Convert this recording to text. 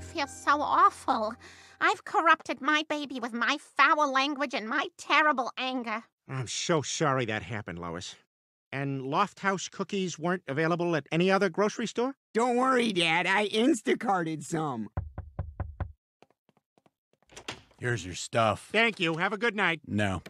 I feel so awful. I've corrupted my baby with my foul language and my terrible anger. I'm so sorry that happened, Lois. And Lofthouse cookies weren't available at any other grocery store? Don't worry, Dad. I Instacarted some. Here's your stuff. Thank you. Have a good night. No.